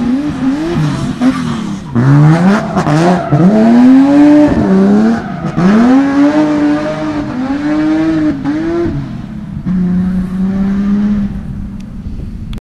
Mm-hmm.